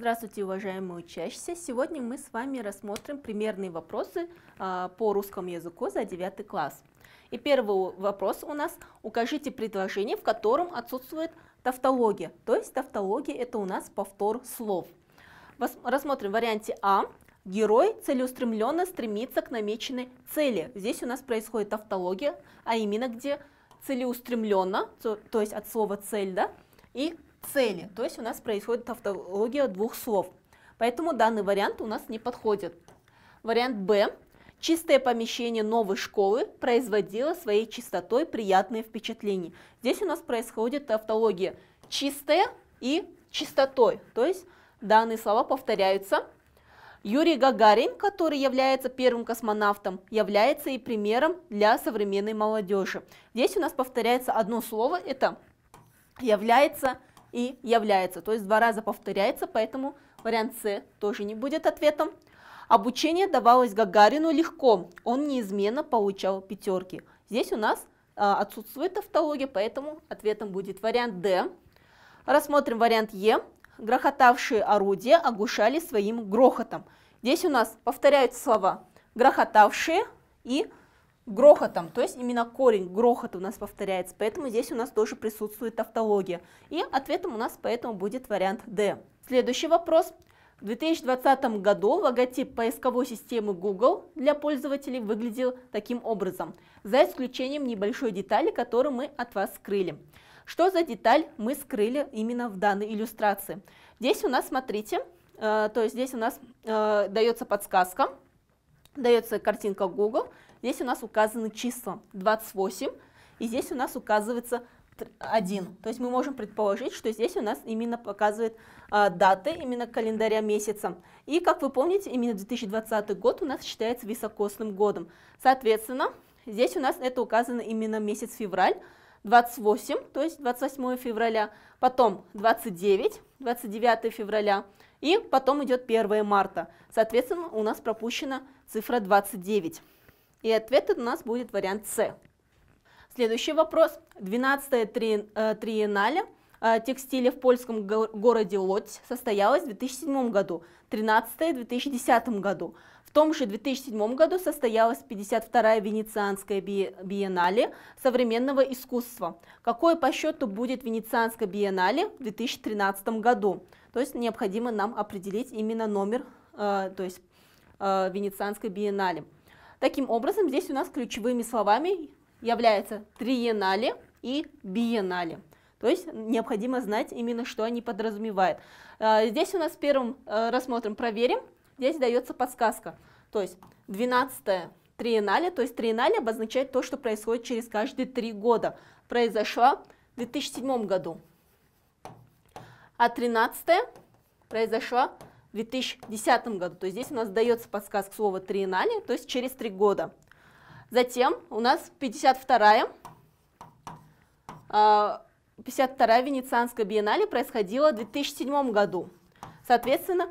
Здравствуйте, уважаемые учащиеся! Сегодня мы с вами рассмотрим примерные вопросы а, по русскому языку за 9 класс. И первый вопрос у нас – укажите предложение, в котором отсутствует тавтология. То есть тавтология – это у нас повтор слов. Рассмотрим в варианте А. Герой целеустремленно стремится к намеченной цели. Здесь у нас происходит тавтология, а именно где целеустремленно, то, есть от слова цель, да, и цели. То есть у нас происходит тавтология двух слов. Поэтому данный вариант у нас не подходит. Вариант Б. Чистое помещение новой школы производило своей чистотой приятные впечатления. Здесь у нас происходит тавтология чистое и чистотой. То есть данные слова повторяются. Юрий Гагарин, который является первым космонавтом, является и примером для современной молодежи. Здесь у нас повторяется одно слово, это является и является. То есть два раза повторяется, поэтому вариант С тоже не будет ответом. Обучение давалось Гагарину легко, он неизменно получал пятерки. Здесь у нас а, отсутствует тавтология, поэтому ответом будет вариант Д. Рассмотрим вариант Е. Грохотавшие орудия оглушали своим грохотом. Здесь у нас повторяются слова грохотавшие и грохотом, то есть именно корень грохота у нас повторяется, поэтому здесь у нас тоже присутствует тавтология. И ответом у нас поэтому будет вариант D. Следующий вопрос. В 2020 году логотип поисковой системы Google для пользователей выглядел таким образом, за исключением небольшой детали, которую мы от вас скрыли. Что за деталь мы скрыли именно в данной иллюстрации? Здесь у нас, смотрите, э, то есть здесь у нас э, дается подсказка, дается картинка Google, Здесь у нас указаны числа 28, и здесь у нас указывается 1. То есть мы можем предположить, что здесь у нас именно показывает а, даты, именно календаря месяца. И, как вы помните, именно 2020 год у нас считается високосным годом. Соответственно, здесь у нас это указано именно месяц февраль, 28, то есть 28 февраля, потом 29, 29 февраля, и потом идет 1 марта. Соответственно, у нас пропущена цифра 29. И ответ у нас будет вариант С. Следующий вопрос. 12-е три, э, триеннале э, текстиля в польском го городе Лодзь состоялось в 2007 году, 13-е в 2010 году. В том же 2007 году состоялась 52-я Венецианская биеннале современного искусства. Какое по счету будет Венецианская биеннале в 2013 году? То есть необходимо нам определить именно номер, э, то есть Венецианской биеннале. Таким образом, здесь у нас ключевыми словами являются триеннале и биеннале. То есть необходимо знать именно, что они подразумевают. А, здесь у нас первым э, рассмотрим, проверим. Здесь дается подсказка. То есть 12 триеннале, то есть триеннале обозначает то, что происходит через каждые три года. Произошла в 2007 году. А 13 произошла в 2010 году. То есть здесь у нас дается подсказка слова триеннале, то есть через три года. Затем у нас 52-я 52 Венецианская биеннале происходила в 2007 году. Соответственно,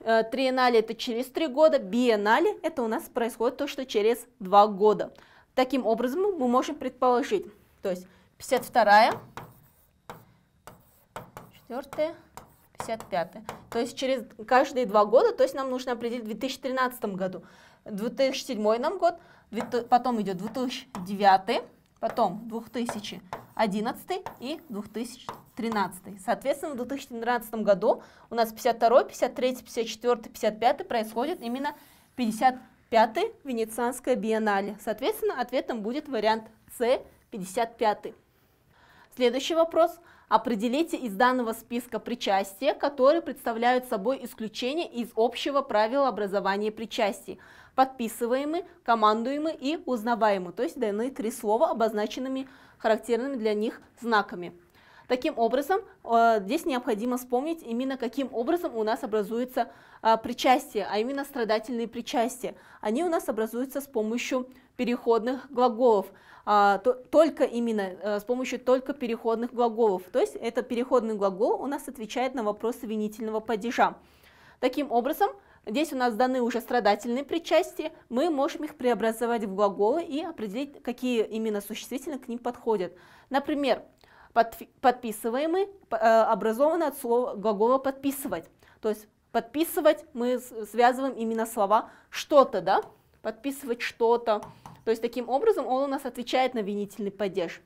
э, триеннале это через три года, биеннале это у нас происходит то, что через два года. Таким образом мы можем предположить, то есть 52 4 55 То есть через каждые два года, то есть нам нужно определить в 2013 году. 2007 нам год, потом идет 2009, потом 2011 и 2013. Соответственно, в 2013 году у нас 52, 53, 54, 55 происходит именно 55 Венецианская биеннале. Соответственно, ответом будет вариант С, 55. Следующий вопрос. Определите из данного списка причастия, которые представляют собой исключение из общего правила образования причастий. Подписываемый, командуемый и узнаваемый. То есть даны три слова, обозначенными характерными для них знаками. Таким образом, э, здесь необходимо вспомнить именно каким образом у нас образуется э, причастие, а именно страдательные причастия. Они у нас образуются с помощью переходных глаголов, а, только именно э, с помощью только переходных глаголов. То есть это переходный глагол у нас отвечает на вопросы винительного падежа. Таким образом, здесь у нас даны уже страдательные причастия, мы можем их преобразовать в глаголы и определить, какие именно существительные к ним подходят. Например, подписываемый э, образован от слова глагола подписывать. То есть подписывать мы связываем именно слова что-то, да, подписывать что-то. То есть таким образом он у нас отвечает на винительный падеж.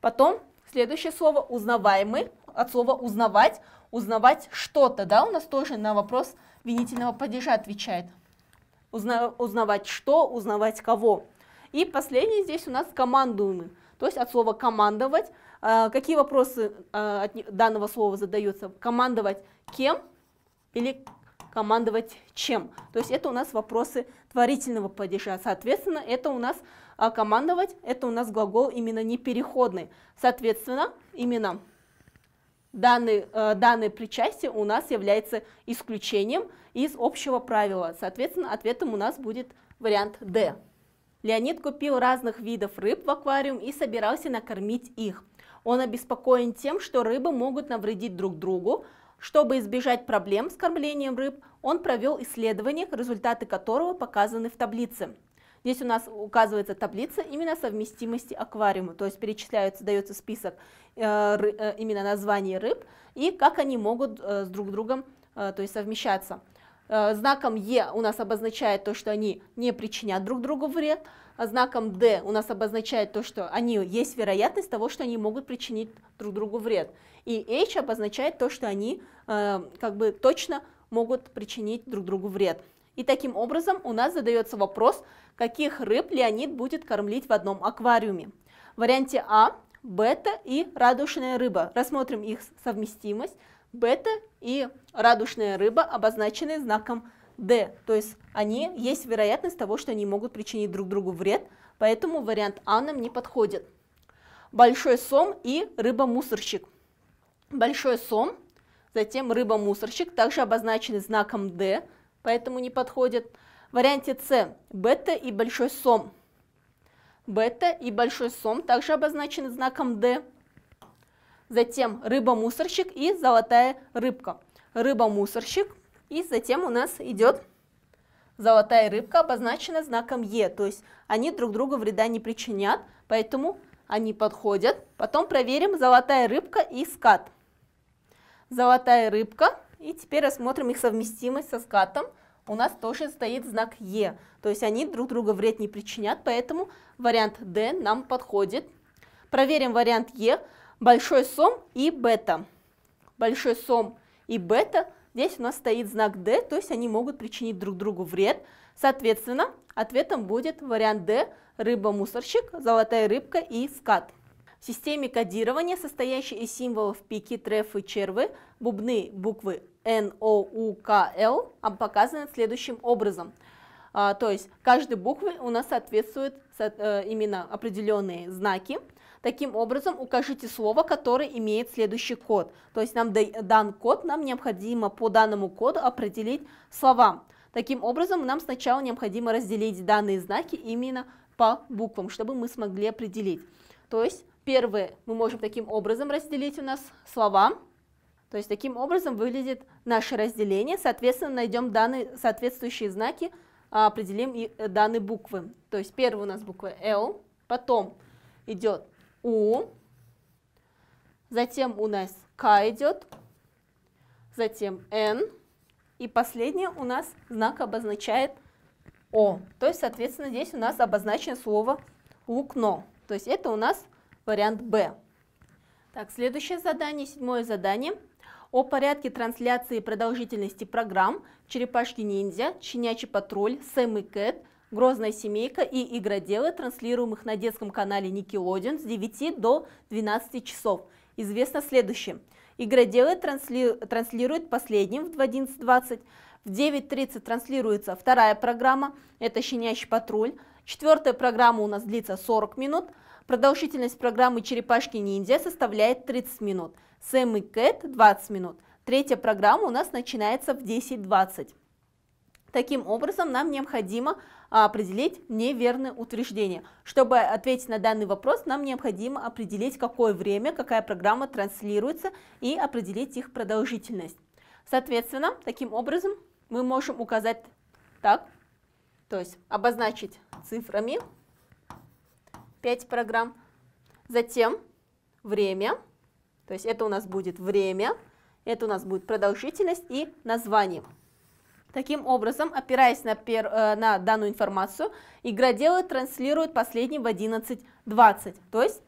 Потом следующее слово узнаваемый, от слова узнавать, узнавать что-то, да, у нас тоже на вопрос винительного падежа отвечает. Узна, узнавать что, узнавать кого. И последний здесь у нас командуемый, то есть от слова командовать. А, какие вопросы а, от данного слова задаются? Командовать кем или командовать чем. То есть это у нас вопросы творительного падежа. Соответственно, это у нас а командовать, это у нас глагол именно непереходный. Соответственно, именно данный, э, данное причастие у нас является исключением из общего правила. Соответственно, ответом у нас будет вариант D. Леонид купил разных видов рыб в аквариум и собирался накормить их. Он обеспокоен тем, что рыбы могут навредить друг другу, чтобы избежать проблем с кормлением рыб, он провел исследование, результаты которого показаны в таблице. Здесь у нас указывается таблица именно совместимости аквариума, то есть перечисляется, дается список э, э, именно названий рыб и как они могут э, с друг другом то есть совмещаться. Э, знаком Е у нас обозначает то, что они не причинят друг другу вред, а знаком D у нас обозначает то, что они, есть вероятность того, что они могут причинить друг другу вред. И H обозначает то, что они э, как бы точно могут причинить друг другу вред. И таким образом у нас задается вопрос, каких рыб Леонид будет кормить в одном аквариуме. В варианте А – бета и радужная рыба. Рассмотрим их совместимость. Бета и радужная рыба обозначены знаком D, то есть они, есть вероятность того, что они могут причинить друг другу вред, поэтому вариант А нам не подходит. Большой сом и рыба-мусорщик. Большой сом, затем рыба-мусорщик, также обозначены знаком D, поэтому не подходит. В варианте С бета и большой сом. Бета и большой сом также обозначены знаком D. Затем рыба-мусорщик и золотая рыбка. Рыба-мусорщик и затем у нас идет золотая рыбка, обозначена знаком Е. То есть они друг другу вреда не причинят, поэтому они подходят. Потом проверим золотая рыбка и скат. Золотая рыбка. И теперь рассмотрим их совместимость со скатом. У нас тоже стоит знак Е. То есть они друг другу вред не причинят, поэтому вариант D нам подходит. Проверим вариант Е. Большой сом и бета. Большой сом и бета. Здесь у нас стоит знак D, то есть они могут причинить друг другу вред. Соответственно, ответом будет вариант D – рыба-мусорщик, золотая рыбка и скат. В системе кодирования, состоящей из символов пики, трефы, червы, бубны, буквы N, O, U, K, L показаны следующим образом. А, то есть каждой букве у нас соответствуют э, именно определенные знаки. Таким образом, укажите слово, которое имеет следующий код. То есть нам дан код, нам необходимо по данному коду определить слова. Таким образом, нам сначала необходимо разделить данные знаки именно по буквам, чтобы мы смогли определить. То есть Первое, мы можем таким образом разделить у нас слова. То есть таким образом выглядит наше разделение. Соответственно, найдем данные соответствующие знаки, а, определим и э, данные буквы. То есть первый у нас буква L, потом идет U, затем у нас К идет, затем N, и последнее у нас знак обозначает О. То есть, соответственно, здесь у нас обозначено слово лукно. То есть это у нас вариант Б. Так, следующее задание, седьмое задание. О порядке трансляции продолжительности программ «Черепашки-ниндзя», «Щенячий патруль», «Сэм и Кэт», «Грозная семейка» и «Игроделы», транслируемых на детском канале Nickelodeon с 9 до 12 часов. Известно следующее. «Игроделы» трансли... транслируют последним в 11.20, в 9.30 транслируется вторая программа, это «Щенячий патруль», четвертая программа у нас длится 40 минут – Продолжительность программы «Черепашки-ниндзя» составляет 30 минут, «Сэм и Кэт» 20 минут. Третья программа у нас начинается в 10.20. Таким образом, нам необходимо определить неверное утверждение. Чтобы ответить на данный вопрос, нам необходимо определить, какое время, какая программа транслируется и определить их продолжительность. Соответственно, таким образом мы можем указать так, то есть обозначить цифрами 5 программ. Затем время, то есть это у нас будет время, это у нас будет продолжительность и название. Таким образом, опираясь на, пер, э, на данную информацию, игроделы транслируют последний в 11.20. То есть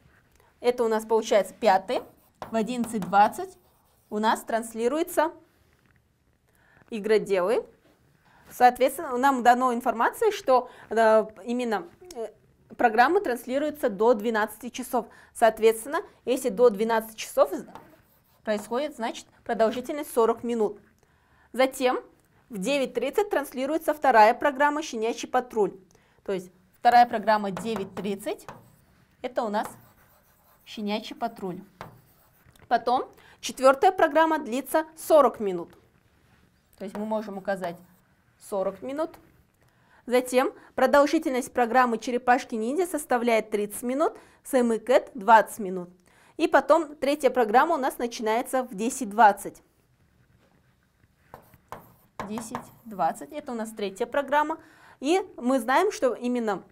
это у нас получается пятый в 11.20 у нас транслируется игроделы. Соответственно, нам дано информация, что э, именно э, программы транслируются до 12 часов. Соответственно, если до 12 часов происходит, значит продолжительность 40 минут. Затем в 9.30 транслируется вторая программа «Щенячий патруль». То есть вторая программа 9.30, это у нас «Щенячий патруль». Потом четвертая программа длится 40 минут. То есть мы можем указать 40 минут. Затем продолжительность программы «Черепашки-ниндзя» составляет 30 минут, «Сэм и Кэт» 20 минут. И потом третья программа у нас начинается в 10.20. 10.20. Это у нас третья программа. И мы знаем, что именно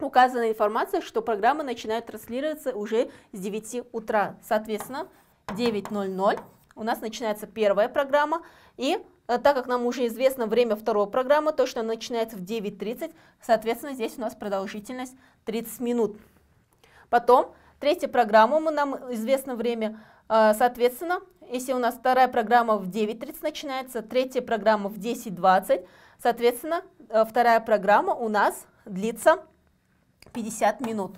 указана информация, что программы начинают транслироваться уже с 9 утра. Соответственно, 9.00 у нас начинается первая программа. И э, так как нам уже известно время второй программы, то, что начинается в 9.30, соответственно, здесь у нас продолжительность 30 минут. Потом, третья программа, нам известно время, соответственно, если у нас вторая программа в 9.30 начинается, третья программа в 10.20, соответственно, э, вторая программа у нас длится 50 минут.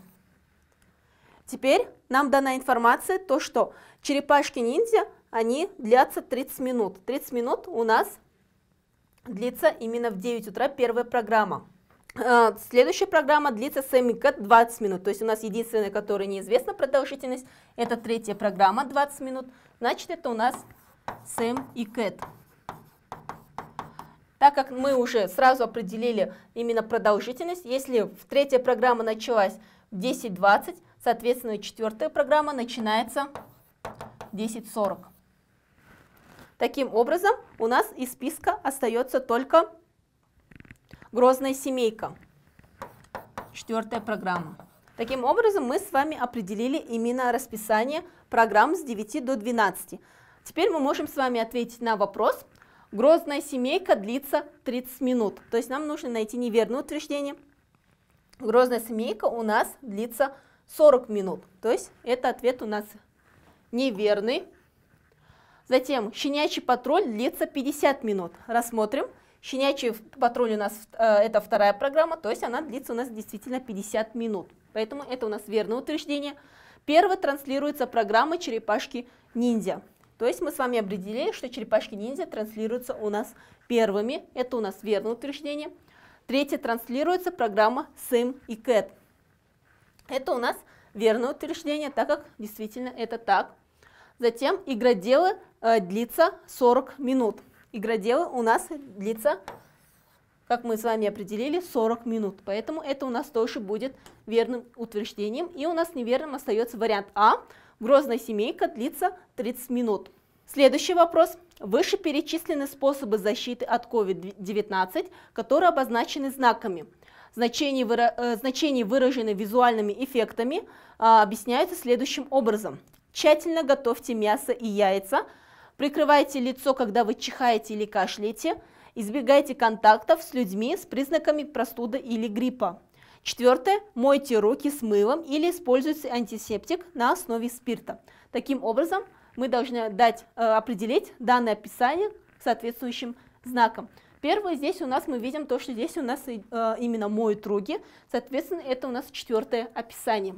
Теперь нам дана информация, то что черепашки-ниндзя, они длятся 30 минут. 30 минут у нас длится именно в 9 утра первая программа. Э, следующая программа длится Сэмикат 20 минут, то есть у нас единственная, которая неизвестна продолжительность, это третья программа 20 минут, значит это у нас Сэм и Кэт. Так как мы уже сразу определили именно продолжительность, если третья программа началась в 10.20, соответственно четвертая программа начинается в 10.40. Таким образом, у нас из списка остается только Грозная семейка. Четвертая программа. Таким образом, мы с вами определили именно расписание программ с 9 до 12. Теперь мы можем с вами ответить на вопрос. Грозная семейка длится 30 минут. То есть нам нужно найти неверное утверждение. Грозная семейка у нас длится 40 минут. То есть это ответ у нас неверный. Затем щенячий патруль длится 50 минут. Рассмотрим. Щенячий патруль у нас э, это вторая программа, то есть она длится у нас действительно 50 минут. Поэтому это у нас верное утверждение. Первое транслируется программа черепашки-ниндзя. То есть мы с вами определили, что черепашки-ниндзя транслируются у нас первыми. Это у нас верное утверждение. Третье транслируется программа Сэм и Кэт. Это у нас верное утверждение, так как действительно это так. Затем игроделы э, длится 40 минут игроделы у нас длится, как мы с вами определили, 40 минут. Поэтому это у нас тоже будет верным утверждением. И у нас неверным остается вариант А. Грозная семейка длится 30 минут. Следующий вопрос. Выше перечислены способы защиты от COVID-19, которые обозначены знаками. Значения, выра... Э, значения выражены визуальными эффектами, а, объясняются следующим образом. Тщательно готовьте мясо и яйца, Прикрывайте лицо, когда вы чихаете или кашляете. Избегайте контактов с людьми с признаками простуды или гриппа. Четвертое. Мойте руки с мылом или используйте антисептик на основе спирта. Таким образом, мы должны дать, э, определить данное описание к соответствующим знакам. Первое, здесь у нас мы видим то, что здесь у нас э, именно моют руки, соответственно, это у нас четвертое описание.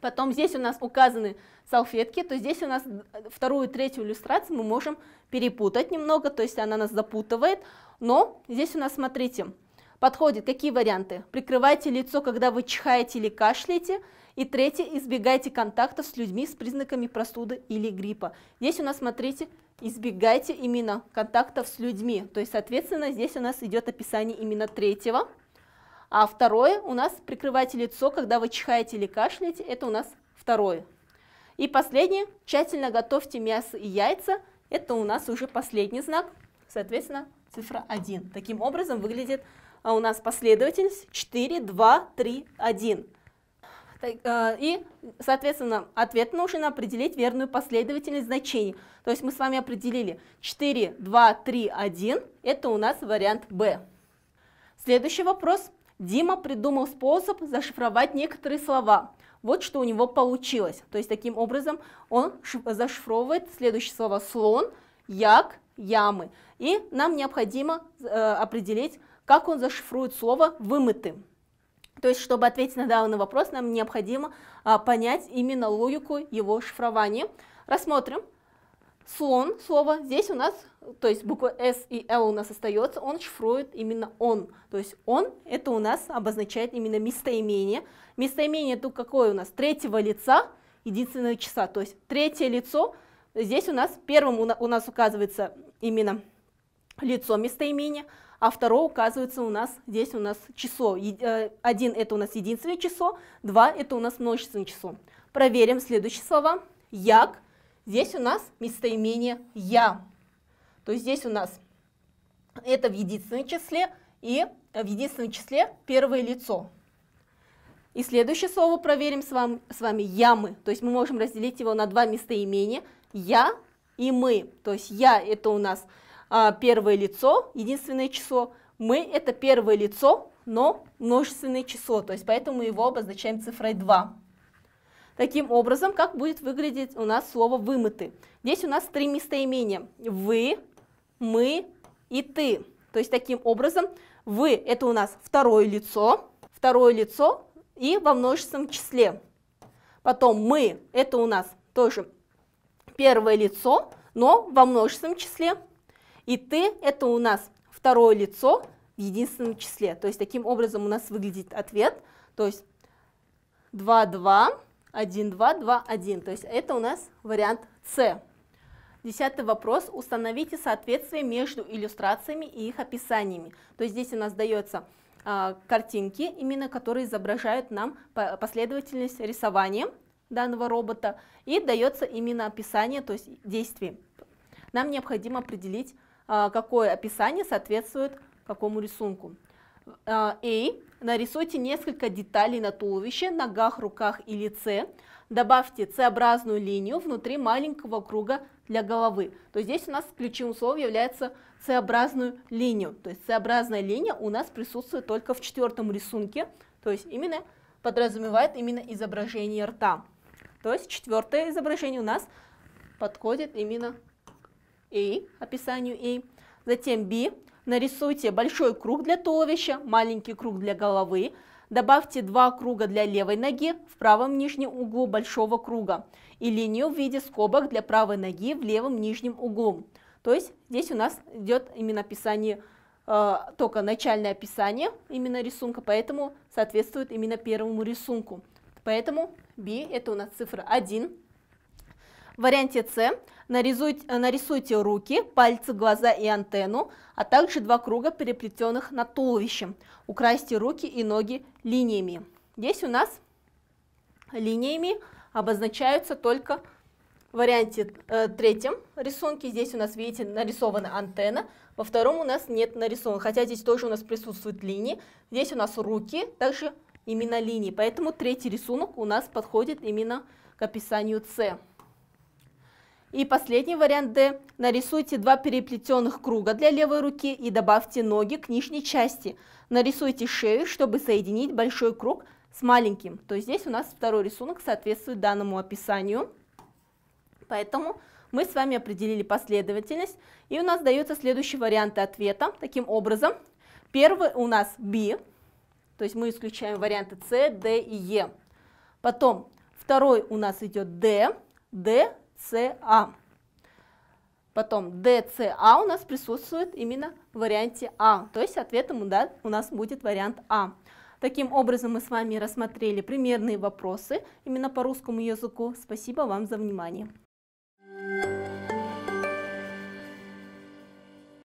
Потом здесь у нас указаны салфетки, то здесь у нас вторую третью иллюстрацию мы можем перепутать немного, то есть она нас запутывает, но здесь у нас, смотрите, подходит какие варианты. Прикрывайте лицо, когда вы чихаете или кашляете, и третье, избегайте контактов с людьми с признаками простуды или гриппа. Здесь у нас, смотрите, избегайте именно контактов с людьми, то есть, соответственно, здесь у нас идет описание именно третьего. А второе у нас прикрывайте лицо, когда вы чихаете или кашляете, это у нас второе. И последнее, тщательно готовьте мясо и яйца, это у нас уже последний знак, соответственно, цифра 1. Таким образом выглядит а у нас последовательность 4, 2, 3, 1. Э, и, соответственно, ответ нужно определить верную последовательность значений. То есть мы с вами определили 4, 2, 3, 1. Это у нас вариант Б. Следующий вопрос. Дима придумал способ зашифровать некоторые слова. Вот что у него получилось. То есть таким образом он зашифровывает следующие слова слон, як, ямы. И нам необходимо э, определить, как он зашифрует слово вымыты. То есть, чтобы ответить на данный вопрос, нам необходимо а, понять именно логику его шифрования. Рассмотрим. Слон, слово, здесь у нас, то есть буква S и L у нас остается, он шифрует именно он. То есть он, это у нас обозначает именно местоимение. Местоимение тут какое у нас? Третьего лица единственного числа. То есть третье лицо, здесь у нас первым у нас указывается именно лицо местоимения, а второе указывается у нас, здесь у нас число. Э, один это у нас единственное число, два это у нас множественное число. Проверим следующие слова. Як, здесь у нас местоимение я. То есть здесь у нас это в единственном числе и в единственном числе первое лицо. И следующее слово проверим с вами, с вами ямы. То есть мы можем разделить его на два местоимения. Я и мы. То есть я это у нас а, первое лицо, единственное число. Мы это первое лицо, но множественное число, то есть поэтому мы его обозначаем цифрой 2. Таким образом, как будет выглядеть у нас слово «вымыты»? Здесь у нас три местоимения. Вы, мы и ты. То есть таким образом, вы – это у нас второе лицо, второе лицо и во множественном числе. Потом мы – это у нас тоже первое лицо, но во множественном числе. И ты – это у нас второе лицо в единственном числе. То есть таким образом у нас выглядит ответ. То есть 2, 2, 1, 2, 2, 1. То есть это у нас вариант С. Десятый вопрос. Установите соответствие между иллюстрациями и их описаниями. То есть здесь у нас дается а, картинки, именно которые изображают нам последовательность рисования данного робота, и дается именно описание, то есть действий. Нам необходимо определить а, какое описание соответствует какому рисунку. А, A. Нарисуйте несколько деталей на туловище, ногах, руках и лице. Добавьте C-образную линию внутри маленького круга для головы. То есть здесь у нас ключевым словом является C-образную линию. То есть C-образная линия у нас присутствует только в четвертом рисунке. То есть именно подразумевает именно изображение рта. То есть четвертое изображение у нас подходит именно A, описанию A. Затем B. Нарисуйте большой круг для туловища, маленький круг для головы. Добавьте два круга для левой ноги в правом нижнем углу большого круга и линию в виде скобок для правой ноги в левом нижнем углу. То есть здесь у нас идет именно описание, э, только начальное описание именно рисунка, поэтому соответствует именно первому рисунку. Поэтому B это у нас цифра 1. В варианте С нарисуйте, э, нарисуйте руки, пальцы, глаза и антенну, а также два круга, переплетенных над туловищем. Украсьте руки и ноги линиями. Здесь у нас линиями обозначаются только в варианте э, третьем рисунке. Здесь у нас, видите, нарисована антенна. Во втором у нас нет нарисован, хотя здесь тоже у нас присутствуют линии. Здесь у нас руки, также именно линии. Поэтому третий рисунок у нас подходит именно к описанию С. И последний вариант D. Нарисуйте два переплетенных круга для левой руки и добавьте ноги к нижней части. Нарисуйте шею, чтобы соединить большой круг с маленьким. То есть здесь у нас второй рисунок соответствует данному описанию. Поэтому мы с вами определили последовательность. И у нас даются следующие варианты ответа. Таким образом, первый у нас B, то есть мы исключаем варианты C, D и E. Потом второй у нас идет D, D, DCA. Потом DCA у нас присутствует именно в варианте А, то есть ответом да, у нас будет вариант А. Таким образом мы с вами рассмотрели примерные вопросы именно по русскому языку. Спасибо вам за внимание.